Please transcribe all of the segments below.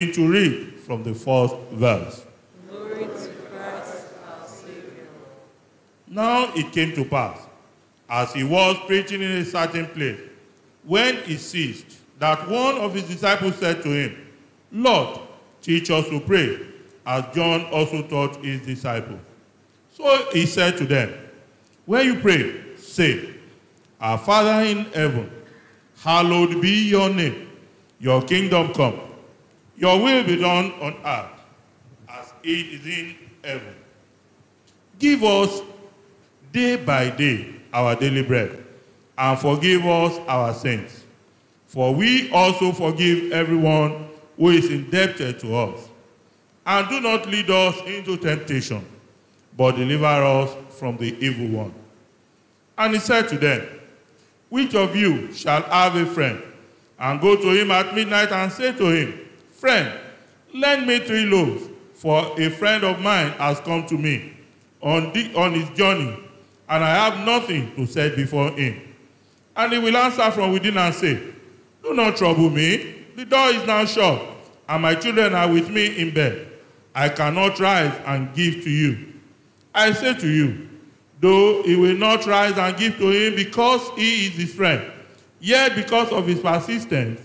to read from the first verse. Glory to Christ our Savior. Now it came to pass, as he was preaching in a certain place, when he ceased, that one of his disciples said to him, Lord, teach us to pray, as John also taught his disciples. So he said to them, When you pray, say, Our Father in heaven, hallowed be your name. Your kingdom come. Your will be done on earth as it is in heaven. Give us day by day our daily bread, and forgive us our sins. For we also forgive everyone who is indebted to us. And do not lead us into temptation, but deliver us from the evil one. And he said to them, Which of you shall have a friend, and go to him at midnight and say to him, Friend, lend me three loaves, for a friend of mine has come to me on, the, on his journey, and I have nothing to set before him. And he will answer from within and say, Do not trouble me. The door is now shut, and my children are with me in bed. I cannot rise and give to you. I say to you, though he will not rise and give to him because he is his friend, yet because of his persistence,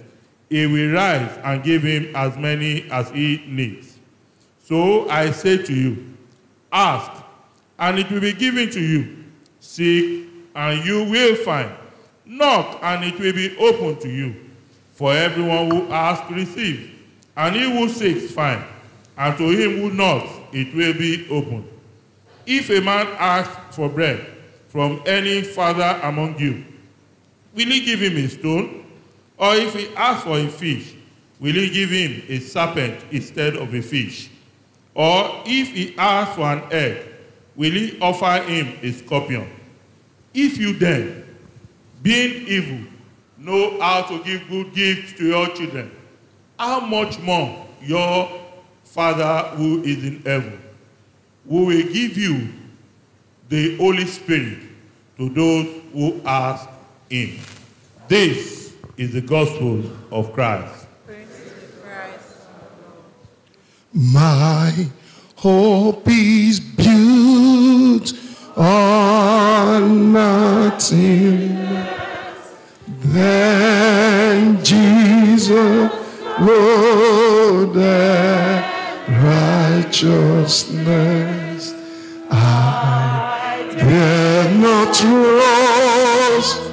he will rise and give him as many as he needs. So I say to you, ask, and it will be given to you. Seek, and you will find. Knock, and it will be opened to you. For everyone who asks receives, and he who seeks finds, and to him who knocks it will be opened. If a man asks for bread from any father among you, will he give him a stone? Or if he asks for a fish, will he give him a serpent instead of a fish? Or if he asks for an egg, will he offer him a scorpion? If you then, being evil, know how to give good gifts to your children, how much more your Father who is in heaven, who will give you the Holy Spirit to those who ask him. This is the gospel of Christ. Christ. My hope is built on nothing than Jesus, Lord, and righteousness. I dare not trust,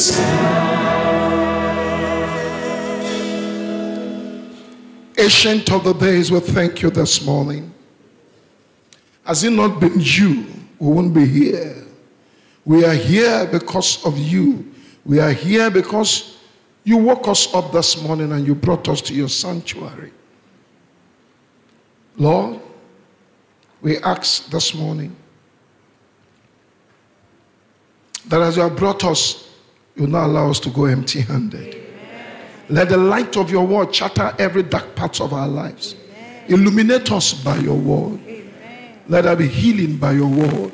sand. Ancient of the days, we thank you this morning. Has it not been you, we wouldn't be here. We are here because of you. We are here because you woke us up this morning and you brought us to your sanctuary. Lord, we ask this morning that as you have brought us, you will not allow us to go empty handed. Let the light of your word shatter every dark part of our lives. Illuminate us by your word. Let there be healing by your word.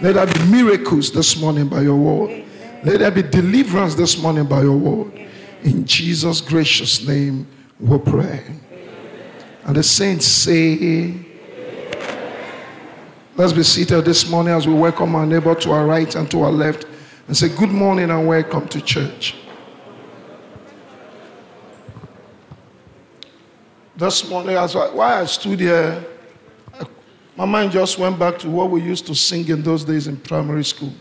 Let there be miracles this morning by your word. Let there be deliverance this morning by your word. In Jesus' gracious name, we pray. And the saints say, Let's be seated this morning as we welcome our neighbor to our right and to our left and say, Good morning and welcome to church. This morning, as I, while I stood here, my mind just went back to what we used to sing in those days in primary school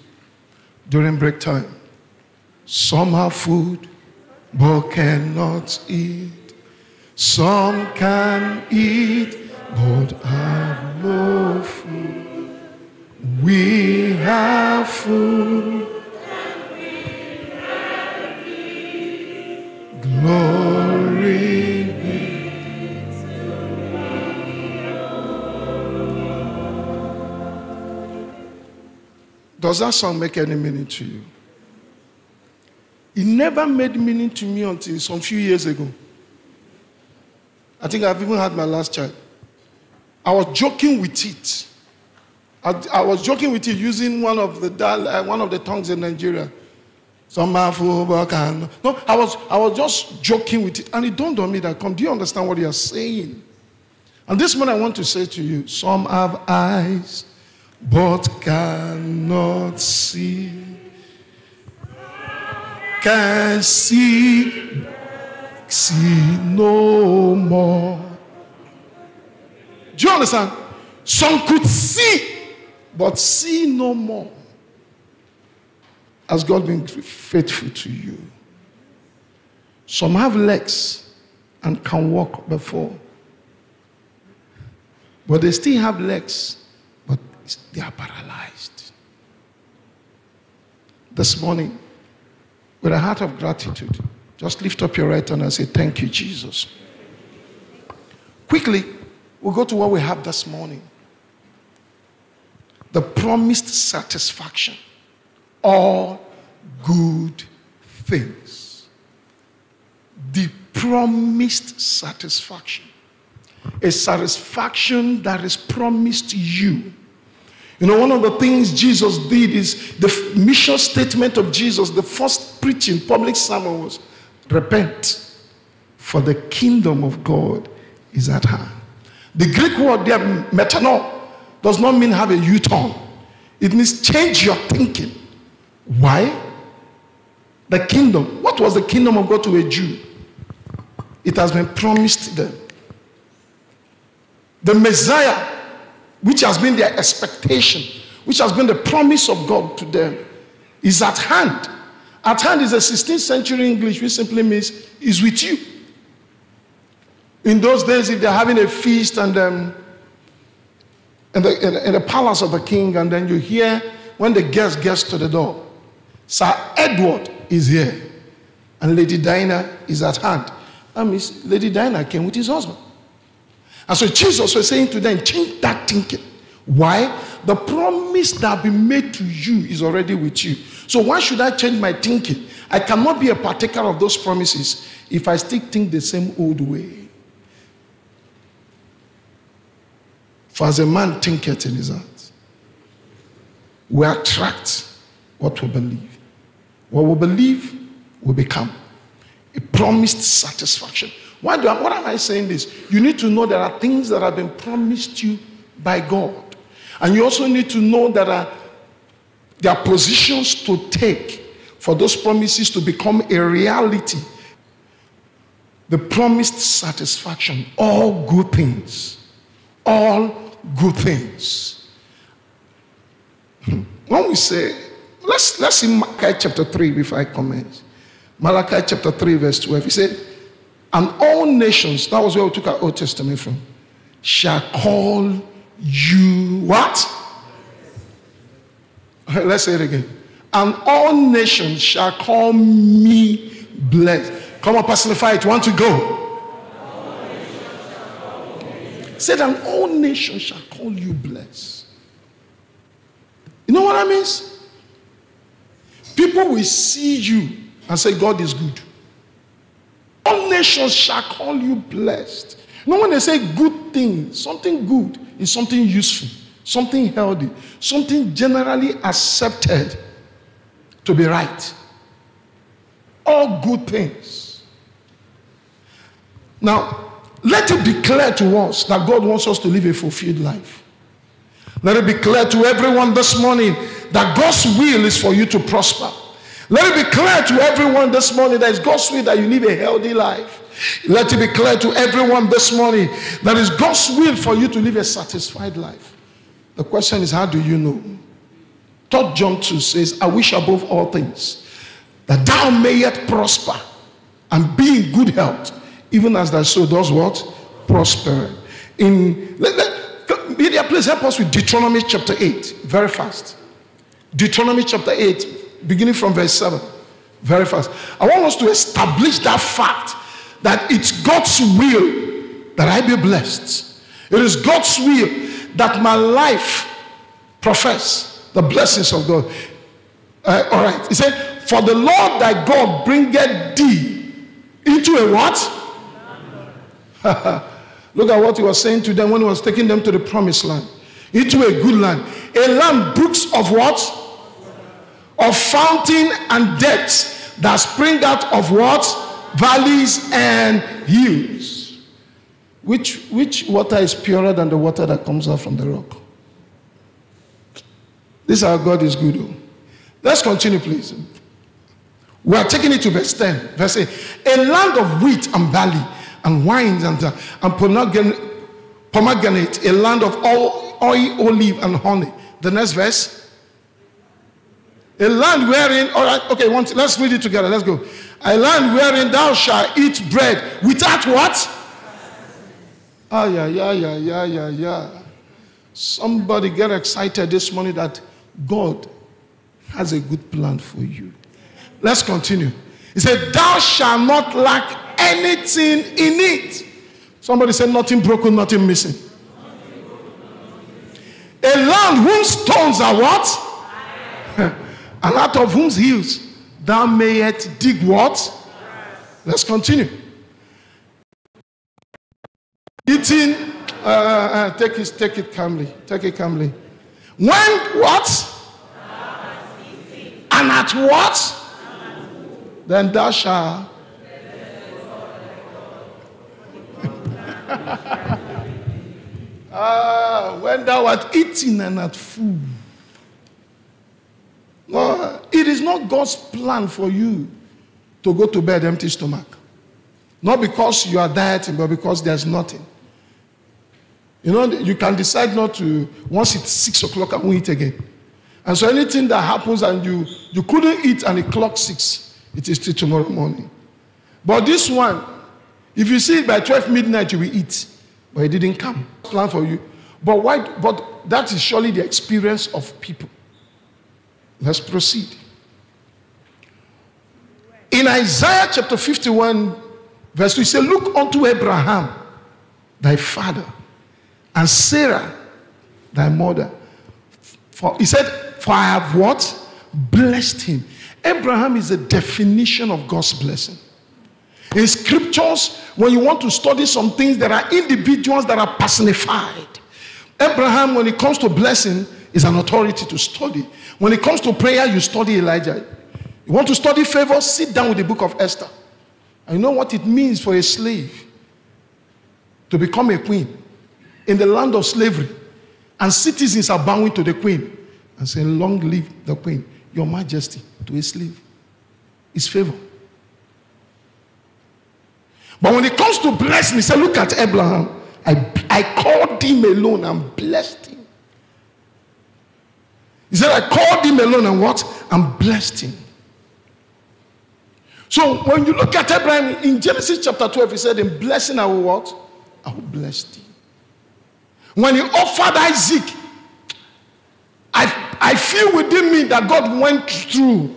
during break time. Some have food but cannot eat. Some can eat but have no food. We have food. Glory be. Does that song make any meaning to you? It never made meaning to me until some few years ago. I think I've even had my last child. I was joking with it. I, I was joking with you using one of the uh, one of the tongues in Nigeria. Some can- No, I was I was just joking with it, and it dawned on me that come. Do you understand what you are saying? And this morning I want to say to you: Some have eyes, but cannot see. Can see, see no more. Do you understand? Some could see, but see no more. Has God been faithful to you? Some have legs and can walk before, but they still have legs, but they are paralyzed. This morning, with a heart of gratitude, just lift up your right hand and say, Thank you, Jesus. Quickly, we'll go to what we have this morning the promised satisfaction. All good things. The promised satisfaction. A satisfaction that is promised to you. You know, one of the things Jesus did is the mission statement of Jesus, the first preaching, public sermon was repent, for the kingdom of God is at hand. The Greek word there, metanoia, does not mean have a U turn, it means change your thinking. Why? The kingdom. What was the kingdom of God to a Jew? It has been promised them. The Messiah which has been their expectation, which has been the promise of God to them, is at hand. At hand is a 16th century English, which simply means is with you. In those days, if they're having a feast and um, in, the, in, in the palace of the king, and then you hear when the guest gets to the door, Sir Edward is here, and Lady Diana is at hand. That means Lady Diana came with his husband. And so Jesus was saying to them, change that thinking. Why? The promise that been made to you is already with you. So why should I change my thinking? I cannot be a partaker of those promises if I still think the same old way. For as a man thinketh in his heart, we attract what we believe. What we believe will become a promised satisfaction. Why do I, what am I saying this? You need to know there are things that have been promised you by God. And you also need to know that are, there are positions to take for those promises to become a reality. The promised satisfaction, all good things, all good things. Hmm. When we say, let's, let's see Malachi chapter 3 before I comment. Malachi chapter 3, verse 12. He said, and all nations, that was where we took our Old Testament from, shall call you what? Let's say it again. And all nations shall call me blessed. Come on, personify it. Want to go? Said, and all nations shall call you blessed. You know what that means? People will see you and say, God is good. All nations shall call you blessed. You know, when they say good thing, something good is something useful, something healthy, something generally accepted to be right. All good things. Now, let it be clear to us that God wants us to live a fulfilled life. Let it be clear to everyone this morning that God's will is for you to prosper. Let it be clear to everyone this morning that it's God's will that you live a healthy life. Let it be clear to everyone this morning that it's God's will for you to live a satisfied life. The question is, how do you know? 3 John 2 says, I wish above all things that thou mayest prosper and be in good health, even as thy soul does what? Prosper. In let, let, media, please help us with Deuteronomy chapter 8, very fast. Deuteronomy chapter 8, beginning from verse 7, very fast. I want us to establish that fact that it's God's will that I be blessed. It is God's will that my life profess the blessings of God. Uh, all right. He said, For the Lord thy God bringeth thee into a what? Look at what he was saying to them when he was taking them to the promised land. Into a good land. A land brooks of what? Of fountain and depths that spring out of what? Valleys and hills. Which, which water is purer than the water that comes out from the rock? This our God is good. oh. Let's continue, please. We are taking it to verse 10. Verse 8. A land of wheat and barley and wines and, uh, and pomegranate, pomegranate, a land of all oil, olive, and honey. The next verse. A land wherein, all right, okay, one, let's read it together. Let's go. A land wherein thou shalt eat bread without what? Ah, yeah, yeah, yeah, yeah, yeah, yeah. Somebody get excited this morning that God has a good plan for you. Let's continue. He said, Thou shalt not lack anything in it. Somebody said, Nothing broken, nothing missing. A land whose stones are what? and out of whose hills thou mayest dig what? Let's continue. Eating, uh, uh, take it, take it calmly, take it calmly. When what? And at what? Then thou shalt. Ah, when thou art eating and at food. No, it is not God's plan for you to go to bed empty stomach. Not because you are dieting, but because there's nothing. You know, you can decide not to, once it's six o'clock, I won't eat again. And so anything that happens and you, you couldn't eat and it clock six, it is still tomorrow morning. But this one, if you see it by 12 midnight, you will eat. But it didn't come. Plan for you. But why? But that is surely the experience of people. Let's proceed. In Isaiah chapter 51, verse 2, he said, Look unto Abraham, thy father, and Sarah, thy mother. For he said, For I have what? Blessed him. Abraham is a definition of God's blessing. In scriptures, when you want to study some things, there are individuals that are personified. Abraham, when it comes to blessing, is an authority to study. When it comes to prayer, you study Elijah. You want to study favor, sit down with the book of Esther. And you know what it means for a slave to become a queen in the land of slavery. And citizens are bowing to the queen and saying, Long live the queen, your majesty, to a slave. It's favor. But when it comes to blessing, he said, Look at Abraham. I, I called him alone and blessed him. He said, I called him alone and what? And blessed him. So when you look at Abraham in Genesis chapter 12, he said, In blessing I will what? I will bless thee. When he offered Isaac, I, I feel within me that God went through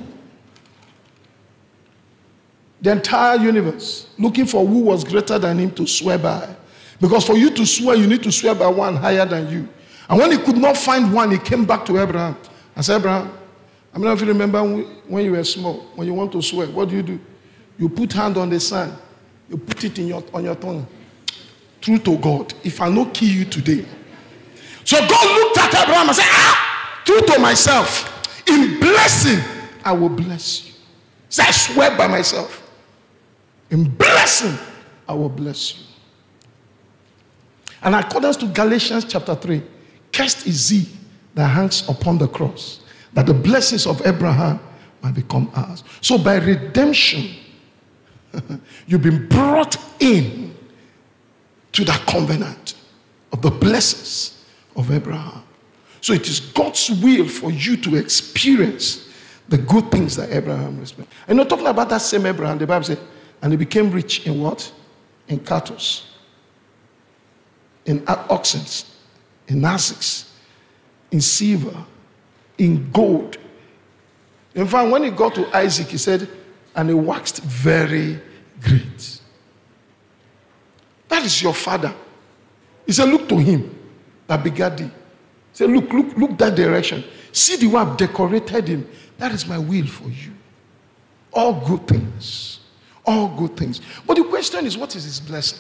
the entire universe looking for who was greater than him to swear by. Because for you to swear, you need to swear by one higher than you. And when he could not find one, he came back to Abraham and said, Abraham, I know if you remember when you were small, when you want to swear, what do you do? You put hand on the sand, you put it in your, on your tongue. True to God, if I not kill you today. So God looked at Abraham and said, Ah, true to myself, in blessing, I will bless you. So I swear by myself. In blessing, I will bless you. And according to Galatians chapter 3, Cursed is he that hangs upon the cross, that the blessings of Abraham might become ours. So by redemption, you've been brought in to that covenant of the blessings of Abraham. So it is God's will for you to experience the good things that Abraham respected. And you're talking about that same Abraham, the Bible says, and he became rich in what? In cattle, in oxen, in asses, in silver, in gold. In fact, when he got to Isaac, he said, and he waxed very great. That is your father. He said, Look to him that. He said, Look, look, look that direction. See the way I've decorated him. That is my will for you. All good things. All good things. But the question is, what is his blessing?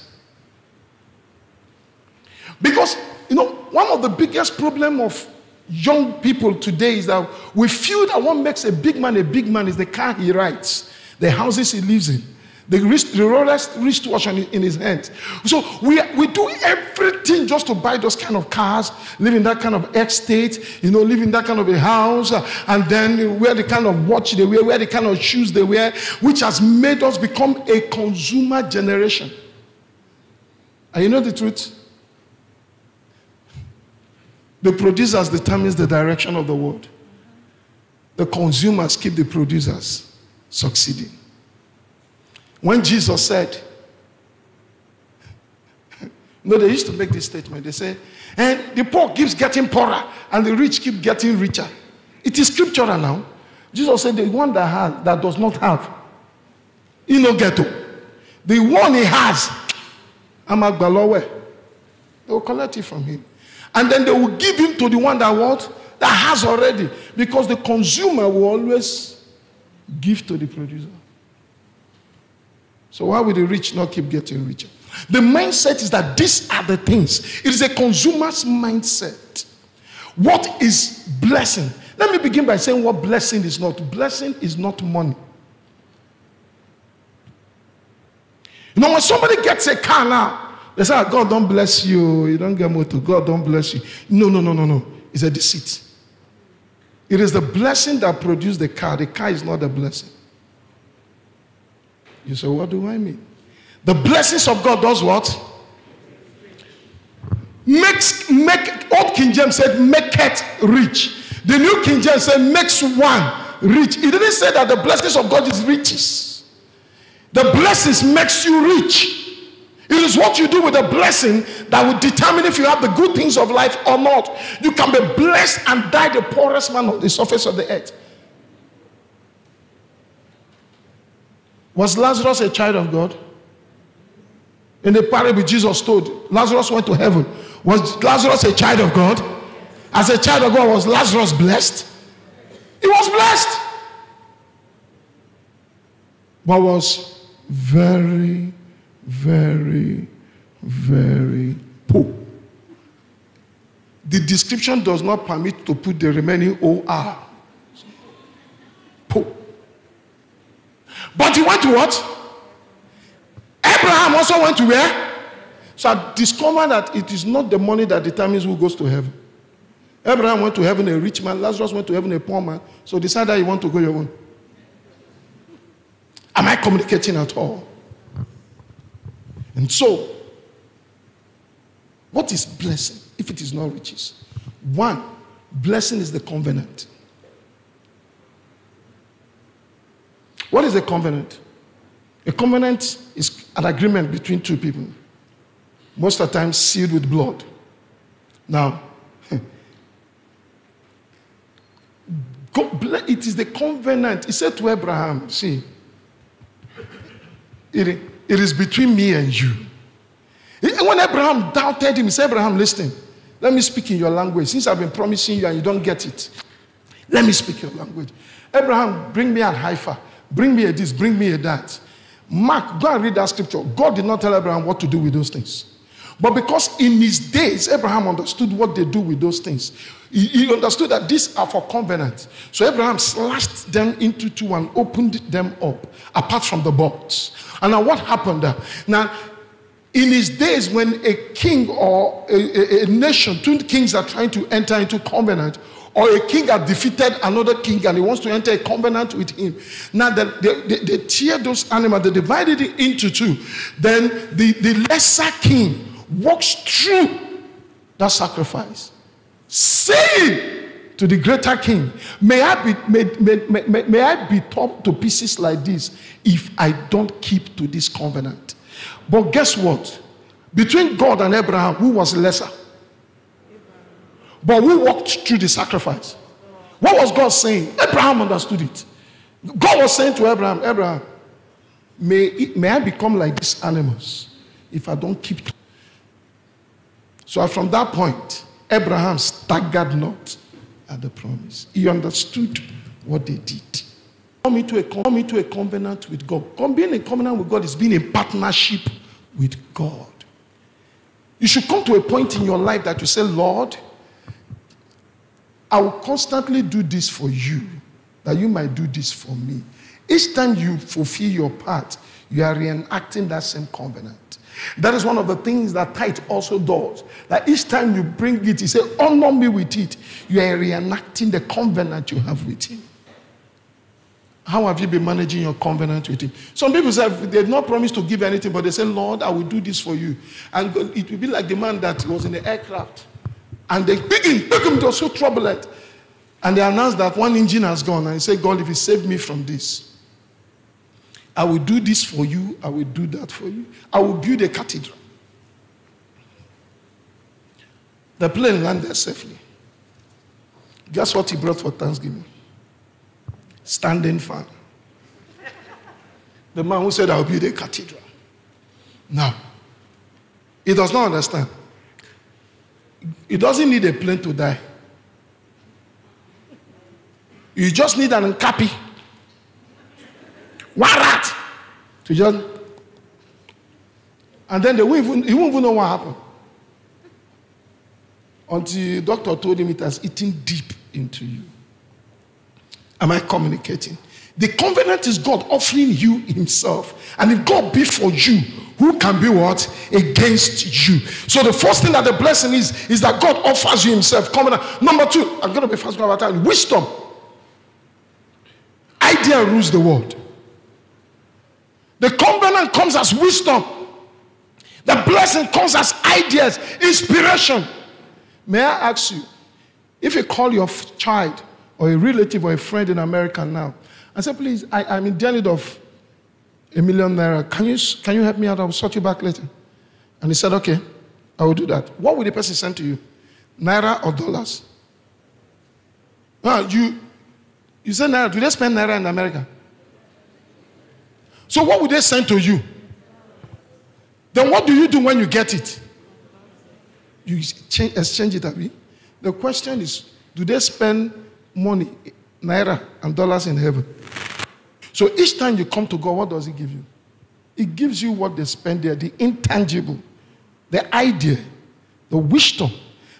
Because, you know, one of the biggest problem of young people today is that we feel that what makes a big man a big man is the car he rides, the houses he lives in, the, wrist, the Rolex wristwatch in his hands. So we, we do everything just to buy those kind of cars, live in that kind of estate, you know, live in that kind of a house, uh, and then wear the kind of watch they wear, wear the kind of shoes they wear, which has made us become a consumer generation. And you know the truth? The producers determines the direction of the world. The consumers keep the producers succeeding. When Jesus said, no, they used to make this statement. They say, and eh, the poor keeps getting poorer and the rich keep getting richer. It is scriptural now. Jesus said, the one that has, that does not have, he no ghetto. The one he has, I'm a They will collect it from him. And then they will give him to the one that what? That has already. Because the consumer will always give to the producer. So why will the rich not keep getting richer? The mindset is that these are the things. It is a consumer's mindset. What is blessing? Let me begin by saying what blessing is not. Blessing is not money. You know, when somebody gets a car now, they say, ah, God don't bless you. You don't get motor. God don't bless you. No, no, no, no, no. It's a deceit. It is the blessing that produced the car. The car is not the blessing. You say, what do I mean? The blessings of God does what? Makes, make, old King James said, make it rich. The new King James said, makes one rich. He didn't say that the blessings of God is riches. The blessings makes you rich. It is what you do with the blessing that will determine if you have the good things of life or not. You can be blessed and die the poorest man on the surface of the earth. Was Lazarus a child of God? In the parable Jesus told, Lazarus went to heaven. Was Lazarus a child of God? As a child of God, was Lazarus blessed? He was blessed. But was very, very, very poor. The description does not permit to put the remaining OR. Poor. But he went to what? Abraham also went to where? So I discovered that it is not the money that determines who goes to heaven. Abraham went to heaven a rich man, Lazarus went to heaven a poor man. So decide that you want to go your own. Am I communicating at all? And so, what is blessing if it is not riches? One, blessing is the covenant. What is a covenant? A covenant is an agreement between two people, most of the time sealed with blood. Now, it is the covenant. He said to Abraham, See, it, it is between me and you. When Abraham doubted him, he said, Abraham, listen, let me speak in your language. Since I've been promising you and you don't get it, let me speak your language. Abraham, bring me an heifer. Bring me a this, bring me a that. Mark, go and read that scripture. God did not tell Abraham what to do with those things. But because in his days, Abraham understood what they do with those things. He, he, understood that these are for covenant. So Abraham slashed them into two and opened them up, apart from the box. And now what happened? Now, in his days when a king or a, a- a nation, two kings are trying to enter into covenant, or a king has defeated another king and he wants to enter a covenant with him. Now, the, they, they, they tear those animals, they divided it into two. Then the, the lesser king walks through that sacrifice, saying to the greater king, May I be, may, may, may- may I be torn to pieces like this if I don't keep to this covenant. But guess what? Between God and Abraham, who was lesser? But we walked through the sacrifice? What was God saying? Abraham understood it. God was saying to Abraham, Abraham, may, it- may I become like these animals if I don't keep. to-" So from that point, Abraham staggered not at the promise. He understood what they did. Come into a, come into a covenant with God. Come being in covenant with God is being in partnership with God. You should come to a point in your life that you say, Lord, I will constantly do this for you, that you might do this for me. Each time you fulfill your part, you are reenacting that same covenant. That is one of the things that tithe also does. That each time you bring it, you say, honor me with it. You are reenacting the covenant you have with him. How have you been managing your covenant with him? Some people say they've not promised to give anything, but they say, Lord, I will do this for you. And it will be like the man that was in the aircraft. And they pick him, pick him, it was so turbulent. And they announced that one engine has gone. And he said, God, if you save me from this, I will do this for you. I will do that for you. I will build a cathedral. The plane landed safely. Guess what he brought for Thanksgiving? Standing fan. The man who said, I'll build a cathedral. Now, he does not understand. He doesn't need a plane to die. You just need an copy. Warat! To just. And then they won't even, he won't even know what happened. Until the doctor told him it has eaten deep into you. Am I communicating? The covenant is God offering you Himself. And if God be for you, who can be what? Against you. So the first thing that the blessing is, is that God offers you Himself. Covenant. Number two, I'm going to be fast about time. Wisdom. Idea rules the world. The covenant comes as wisdom. The blessing comes as ideas, inspiration. May I ask you, if you call your child or a relative or a friend in America now and say, please, I, I'm in debt of a million naira. Can you, can you help me out? I will sort you back later. And he said, okay, I will do that. What will the person send to you? Naira or dollars? Ah, you, you say naira. Do they spend naira in America? So what would they send to you? Then what do you do when you get it? You exchange, exchange it, Abi. The question is, do they spend money, naira and dollars in heaven? So each time you come to God, what does He give you? He gives you what they spend there, the intangible, the idea, the wisdom.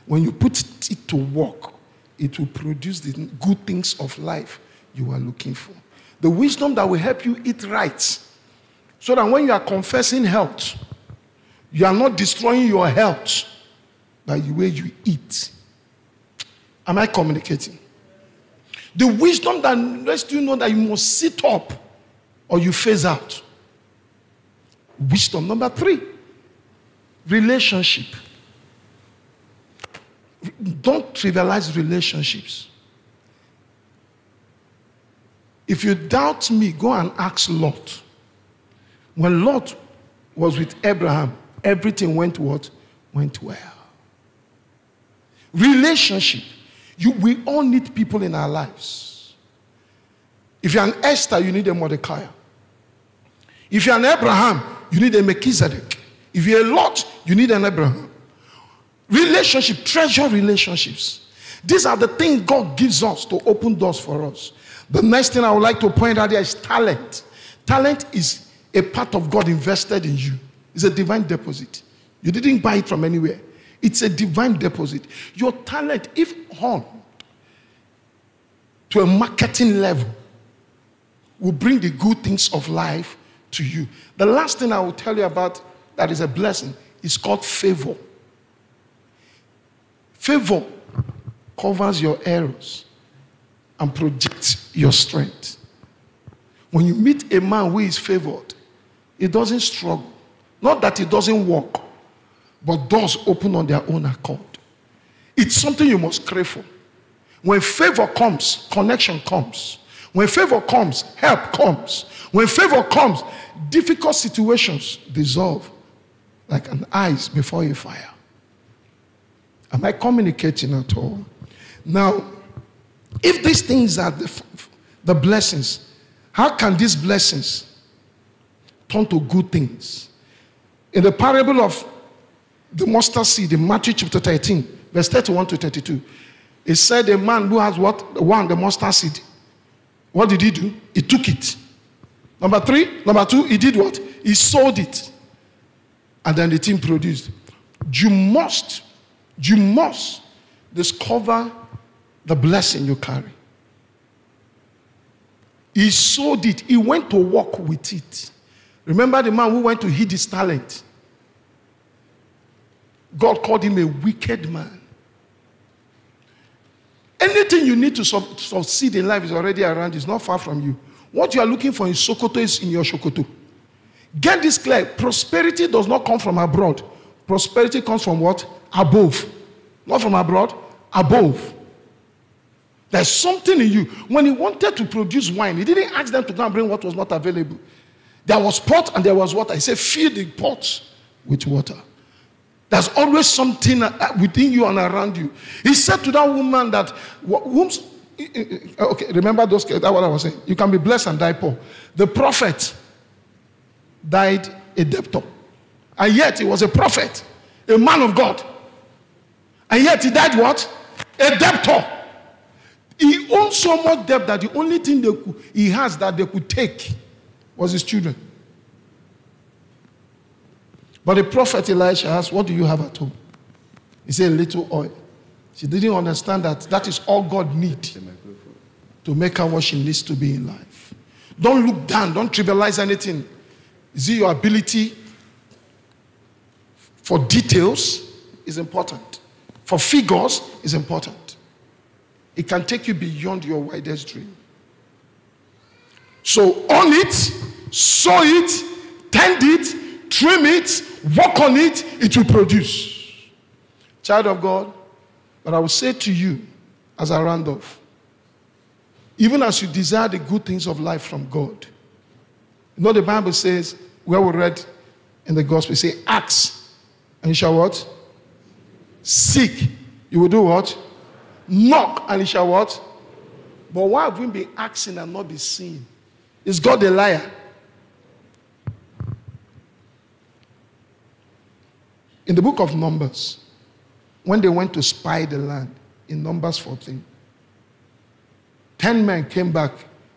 When you put it to work, it will produce the good things of life you are looking for. The wisdom that will help you eat right. So that when you are confessing health, you are not destroying your health by the way you eat. Am I communicating? The wisdom that lets you know that you must sit up or you phase out. Wisdom. Number three, relationship. Don't trivialize relationships. If you doubt me, go and ask Lot. When Lot was with Abraham, everything went what? Went well. Relationship. You, we all need people in our lives. If you're an Esther, you need a Mordecai. If you're an Abraham, you need a Melchizedek. If you're a Lot, you need an Abraham. Relationship, treasure relationships. These are the things God gives us to open doors for us. The next thing I would like to point out here is talent. Talent is a part of God invested in you. It's a divine deposit. You didn't buy it from anywhere. It's a divine deposit. Your talent, if honed to a marketing level, will bring the good things of life to you. The last thing I will tell you about that is a blessing is called favor. Favor covers your errors and projects your strength. When you meet a man who is favored, he doesn't struggle. Not that he doesn't work, but doors open on their own accord. It's something you must crave for. When favor comes, connection comes. When favor comes, help comes. When favor comes, difficult situations dissolve like an ice before a fire. Am I communicating at all? Now, if these things are the, the blessings, how can these blessings turn to good things? In the parable of the mustard seed in Matthew chapter 13, verse 31 to 32, it said a man who has what? One, the mustard seed. What did he do? He took it. Number three, number two, he did what? He sold it. And then the thing produced. You must, you must discover the blessing you carry. He sold it. He went to work with it. Remember the man who went to hid his talent? God called him a wicked man. Anything you need to su- succeed in life is already around, it's not far from you. What you are looking for in Sokoto is in your Sokoto. Get this clear prosperity does not come from abroad, prosperity comes from what? Above. Not from abroad, above. There's something in you. When he wanted to produce wine, he didn't ask them to go and bring what was not available. There was pot and there was water. He said, Fill the pot with water. There's always something uh, within you and around you. He said to that woman that, wh- whom's, okay, remember those, that's what I was saying. You can be blessed and die poor. The prophet died a debtor. And yet he was a prophet, a man of God. And yet he died what? A debtor. He owned so much debt that the only thing they could, he has that they could take was his children. But the prophet Elisha asked, What do you have at home? He said, A little oil. She didn't understand that that is all God needs to make her what she needs to be in life. Don't look down, don't trivialize anything. Is it your ability for details is important, for figures is important. It can take you beyond your widest dream. So own it, sow it, tend it, trim it, work on it, it will produce. Child of God, but I will say to you as I round off, even as you desire the good things of life from God, you know the Bible says, where we read in the gospel, say, ask, and you shall what? Seek, you will do what? Knock, and you shall what? But why have we been asking and not be seen? Is God a liar? In the book of Numbers, when they went to spy the land, in Numbers 14, 10 men came back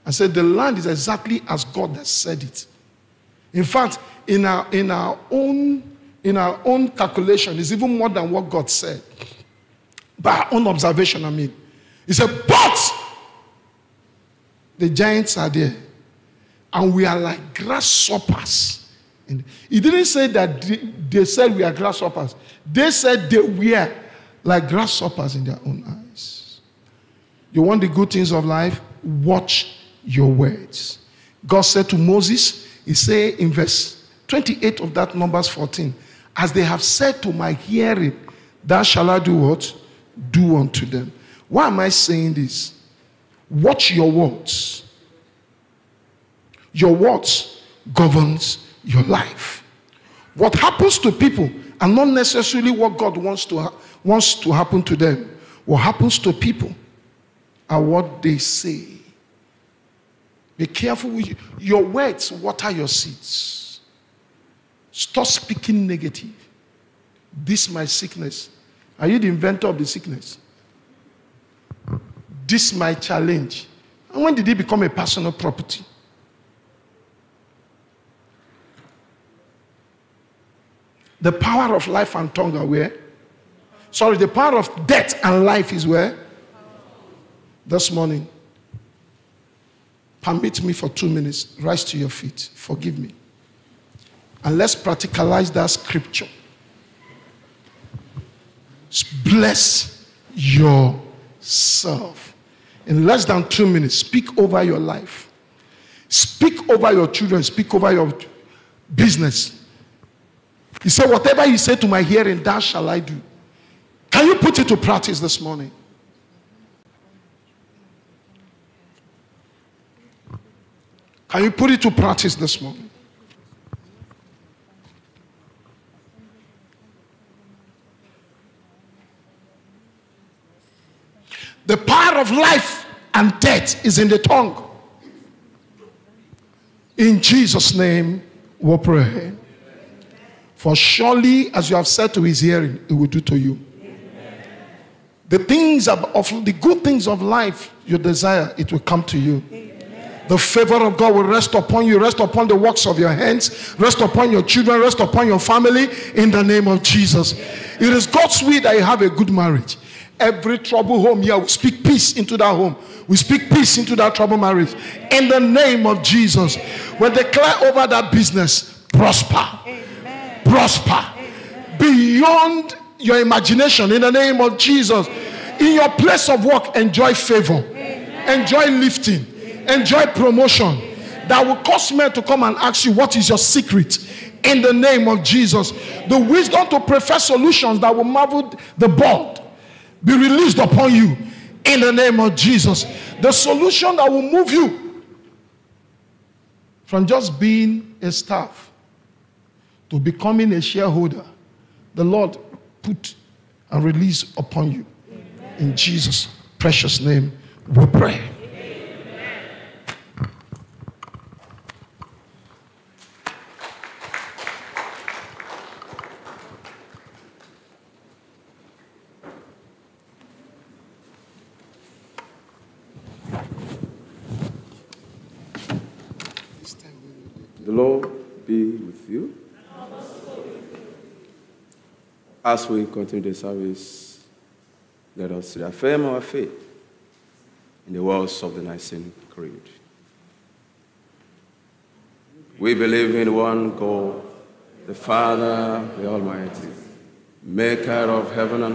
and said, The land is exactly as God has said it. In fact, in our, in our, own, in our own calculation, it's even more than what God said. By our own observation, I mean. He said, But the giants are there, and we are like grasshoppers. He didn't say that they, they said we are grasshoppers. They said they were like grasshoppers in their own eyes. You want the good things of life? Watch your words. God said to Moses, He said in verse 28 of that Numbers 14, As they have said to my hearing, thou shalt I do what? Do unto them. Why am I saying this? Watch your words. Your words governs your life. What happens to people and not necessarily what God wants to, wants to happen to them. What happens to people are what they say. Be careful with you. your words, water your seeds. Stop speaking negative. This my sickness. Are you the inventor of the sickness? This my challenge. And when did it become a personal property? The power of life and tongue are where? Sorry, the power of death and life is where? This morning. Permit me for two minutes. Rise to your feet. Forgive me. And let's practicalize that scripture. Bless yourself. In less than two minutes, speak over your life. Speak over your children. Speak over your business. He said, Whatever you say to my hearing, that shall I do. Can you put it to practice this morning? Can you put it to practice this morning? The power of life and death is in the tongue. In Jesus' name, we pray. For surely, as you have said to his hearing, it will do to you. The things of, of the good things of life you desire, it will come to you. The favor of God will rest upon you, rest upon the works of your hands, rest upon your children, rest upon your family in the name of Jesus. It is God's will that you have a good marriage. Every trouble home here, we speak peace into that home. We speak peace into that trouble marriage. In the name of Jesus. We declare over that business prosper. Prosper. Beyond your imagination in the name of Jesus. In your place of work, enjoy favor, enjoy lifting, enjoy promotion that will cause men to come and ask you, What is your secret? In the name of Jesus. The wisdom to prefer solutions that will marvel the board be released upon you in the name of Jesus. The solution that will move you from just being a staff to becoming a shareholder, the Lord put and release upon you. In Jesus' precious name, we pray. The Lord be with you. As we continue the service, let us reaffirm our faith in the words of the Nicene Creed. We believe in one God, the Father, the Almighty, maker of heaven and